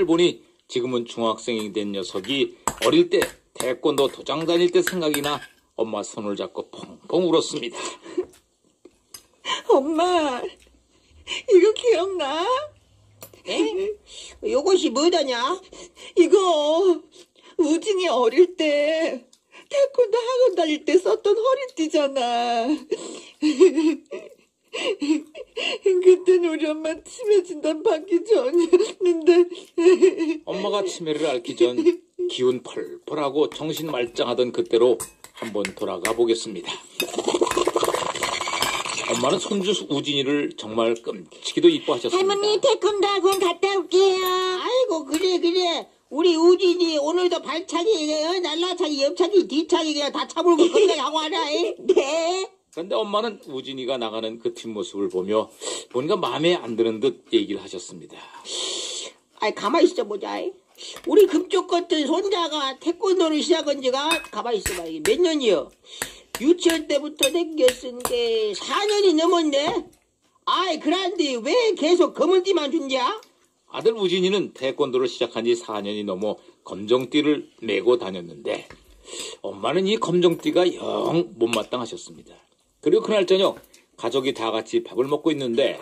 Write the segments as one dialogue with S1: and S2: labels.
S1: 사진을 보니 지금은 중학생이 된 녀석이 어릴 때 태권도 도장 다닐 때 생각이 나 엄마 손을 잡고 펑펑 울었습니다.
S2: 엄마, 이거 기억나?
S3: 에? 요것이 뭐다냐?
S2: 이거 우진이 어릴 때 태권도 학원 다닐 때 썼던 허리띠잖아. 그땐 우리 엄마 치매 진단 받기 전이었는데
S1: 엄마가 치매를 앓기 전 기운 펄펄하고 정신 말짱하던 그때로 한번 돌아가 보겠습니다. 엄마는 손주 우진이를 정말 끔찍이도 이뻐하셨습니다.
S4: 할머니 태권도 학원 갔다 올게요.
S3: 아이고 그래 그래 우리 우진이 오늘도 발차기 어, 날라차기 옆차기 뒤차기 그냥 다 차불고 건강 하고 하라 에? 네
S1: 그런데 엄마는 우진이가 나가는 그 뒷모습을 보며 뭔가 마음에 안 드는 듯 얘기를 하셨습니다.
S3: 아이 가만히 있어 보자 에? 우리 금쪽 같은 손자가 태권도를 시작한 지가 가만히 있어봐 이게 몇 년이요 유치원 때부터 댕겼은데 4년이 넘었네 아이 그란데 왜 계속 검은띠만 준냐
S1: 아들 우진이는 태권도를 시작한 지 4년이 넘어 검정띠를 메고 다녔는데 엄마는 이 검정띠가 영 못마땅하셨습니다. 그리고 그날 저녁 가족이 다 같이 밥을 먹고 있는데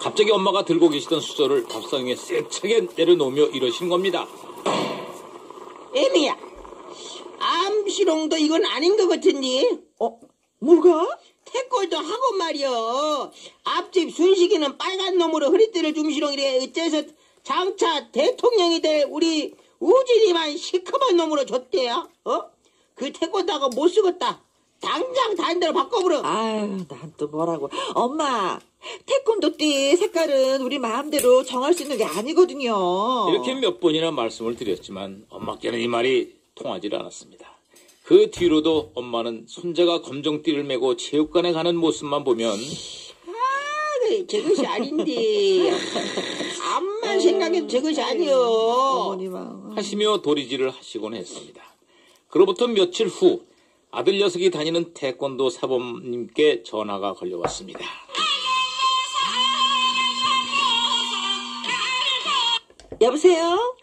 S1: 갑자기 엄마가 들고 계시던 수저를 밥상에 세차게 내려놓으며 이러신 겁니다.
S3: 애미야 암시롱도 이건 아닌 것 같은데
S2: 어 뭐가?
S3: 태권도 학원 말이여 앞집 순식이는 빨간 놈으로 허리띠를 줌시렁이래 어째서 장차 대통령이 될 우리 우진이만 시커먼 놈으로 줬대요 어? 그 태권도 학원 못 쓰겠다 당장 다른 데로 바꿔버려
S2: 아유 난 또 뭐라고 엄마 태권도 띠 색깔은 우리 마음대로 정할 수 있는 게 아니거든요.
S1: 이렇게 몇 번이나 말씀을 드렸지만 엄마께는 이 말이 통하지 않았습니다. 그 뒤로도 엄마는 손자가 검정띠를 메고 체육관에 가는 모습만 보면
S3: 아, 저것이 아닌데 암만 생각해도 저것이 아니여
S2: 어머니 마음.
S1: 하시며 도리지를 하시곤 했습니다. 그로부터 며칠 후 아들 녀석이 다니는 태권도 사범님께 전화가 걸려왔습니다.
S2: 여보세요?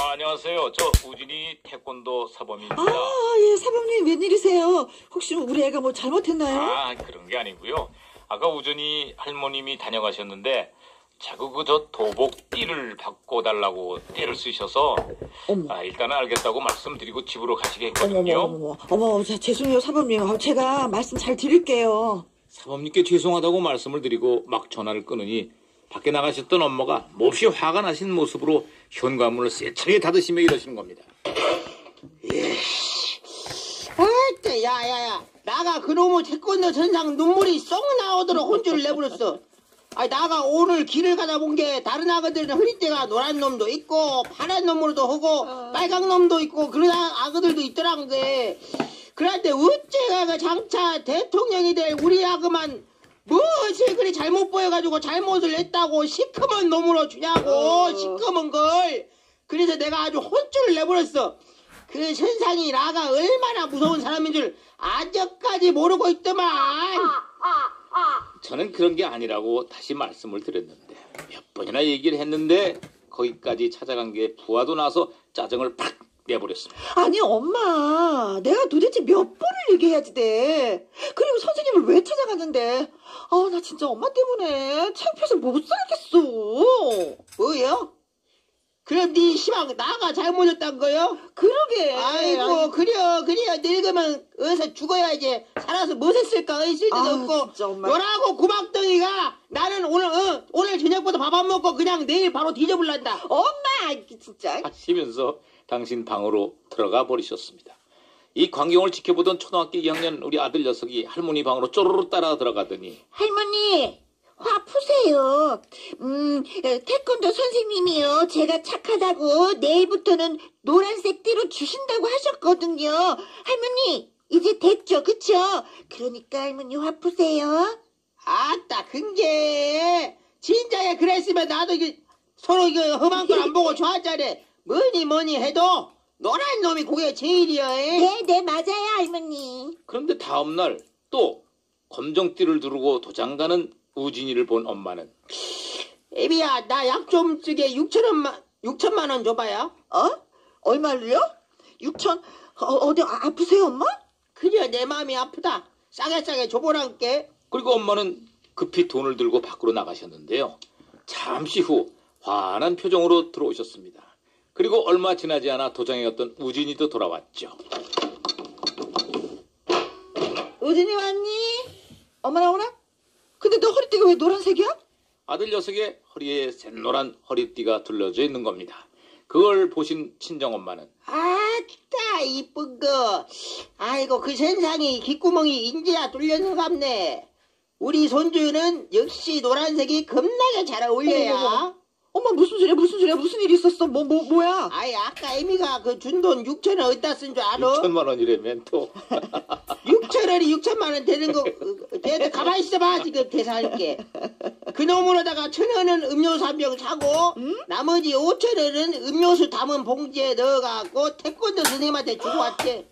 S1: 아, 안녕하세요. 저 우진이 태권도 사범입니다.
S2: 아, 예, 사범님 웬일이세요? 혹시 우리 애가 뭐 잘못했나요?
S1: 아, 그런 게 아니고요. 아까 우전이 할머님이 다녀가셨는데 자꾸 그저 도복 띠를 바꿔달라고 떼를 쓰셔서
S2: 어머.
S1: 아, 일단은 알겠다고 말씀드리고 집으로 가시게
S2: 어머,
S1: 했거든요.
S2: 어머, 어머, 어머, 자, 죄송해요, 사범님. 아, 제가 말씀 잘 드릴게요.
S1: 사범님께 죄송하다고 말씀을 드리고 막 전화를 끊으니 밖에 나가셨던 엄마가 몹시 화가 나신 모습으로 현관문을 세차게 닫으시며 이러시는 겁니다.
S3: 아따 야야야 나가 그놈의 태권도 전상 눈물이 쏙 나오도록 혼쭐을 내버렸어 아니 나가 오늘 길을 가다 본 게 다른 아가들은 허리띠가 노란 놈도 있고 파란 놈으로도 하고 빨간 놈도 있고 그런 아- 아가들도 있더라는데 그런데 어째가 그 장차 대통령이 될 우리 아그만 무엇을 그리 잘못 보여가지고 잘못을 했다고 시커먼 놈으로 주냐고 시커먼 걸. 그래서 내가 아주 혼쭐을 내버렸어. 그 선상이 나가 얼마나 무서운 사람인 줄 아직까지 모르고 있더만
S1: 저는 그런 게 아니라고 다시 말씀을 드렸는데 몇 번이나 얘기를 했는데 거기까지 찾아간 게 부하도 나서 짜증을 팍 내버렸습니다.
S2: 아니, 엄마. 내가 도대체 몇 번을 얘기해야지 돼. 그리고 선생님을 왜 찾아갔는데. 아, 나 진짜 엄마 때문에 창피해서 못 살겠어.
S3: 뭐요? 그럼 네 시방 나가 잘못했단 거요?
S2: 그러게.
S3: 아이고 그려 그려 늙으면 어서 죽어야지 살아서 무엇 했을까 있을 데도
S2: 아,
S3: 없고
S2: 진짜 엄마.
S3: 너라고 구박덩이가 나는 오늘 어, 오늘 저녁부터 밥 안 먹고 그냥 내일 바로 뒤져불란다
S2: 엄마, 이게 진짜.
S1: 하시면서 당신 방으로 들어가 버리셨습니다. 이 광경을 지켜보던 초등학교 2학년 우리 아들 녀석이 할머니 방으로 쪼르르 따라 들어가더니
S4: 할머니, 화 푸세요. 음, 에, 태권도 선생님이요. 제가 착하다고 내일부터는 노란색 띠로 주신다고 하셨거든요. 할머니, 이제 됐죠, 그쵸? 그러니까 할머니 화 푸세요.
S3: 아따 근게 진작에 그랬으면 나도 이게 서로 이거 험한 걸 안 보고 좋았잖아 뭐니 뭐니 해도 노란 놈이 그게 제일이야 에?
S4: 네, 네, 맞아요, 할머니.
S1: 그런데 다음날 또 검정띠를 두르고 도장 가는 우진이를 본 엄마는
S3: 애비야 나 약 좀 쓰게 6천 원만 6천만 원 줘봐요.
S2: 어? 얼마를요? 6천? 어, 어디 아, 아프세요, 엄마?
S3: 그려 내 마음이 아프다. 싸게 싸게 줘보란께.
S1: 그리고 엄마는 급히 돈을 들고 밖으로 나가셨는데요. 잠시 후 환한 표정으로 들어오셨습니다. 그리고 얼마 지나지 않아 도장에 갔던 우진이도 돌아왔죠.
S2: 우진이 왔니? 엄마 나오나? 근데 너 허리띠가 왜 노란색이야?
S1: 아들 녀석의 허리에 샛노란 허리띠가 둘러져 있는 겁니다. 그걸 보신 친정엄마는
S3: 아따 이쁜 거. 아이고 그 세상이 귓구멍이 인제야 뚫렸는갑네. 우리 손주는 역시 노란색이 겁나게 잘 어울려야.
S2: 엄마 무슨 소리야 무슨 소리야 무슨 일 있었어? 뭐 뭐 뭐, 야?
S3: 아이 아까 애미가 그 준 돈 6천 원 어디다 쓴 줄 알아?
S1: 6천만 원이라면 또.
S3: 6천 원이 6천만 원 되는 거 걔들 가만히 있어봐 지금 계산할게. 그 놈으로다가 천 원은 음료수 한 병 사고 나머지 5천 원은 음료수 담은 봉지에 넣어갖고 태권도 선생님한테 주고 왔지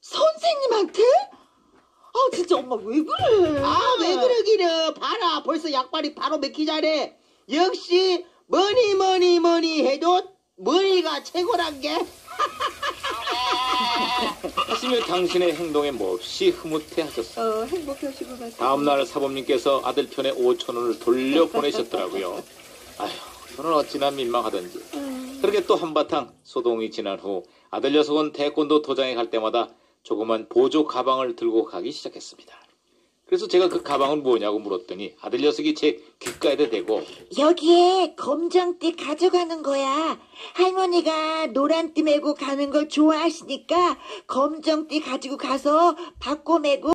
S2: 선생님한테? 아 진짜 엄마 왜 그래?
S3: 아 왜 그러기는 봐라 벌써 약발이 바로 먹히잖아 역시 뭐니 뭐니 뭐니 해도 money가 최고란 게
S1: 하시며 당신의 행동에 몹시 흐뭇해 하셨어요.
S2: 어 행복하시고 가세요
S1: 다음날 사범님께서 아들 편에 5천 원을 돌려 보내셨더라고요. 아휴, 저는 어찌나 민망하던지. 그렇게 또 한바탕 소동이 지난 후 아들 녀석은 태권도 도장에 갈 때마다 조그만 보조 가방을 들고 가기 시작했습니다. 그래서 제가 그 가방은 뭐냐고 물었더니 아들 녀석이 제 귓가에다 대고
S4: 여기에 검정띠 가져가는 거야. 할머니가 노란띠 메고 가는 걸 좋아하시니까 검정띠 가지고 가서 바꿔 메고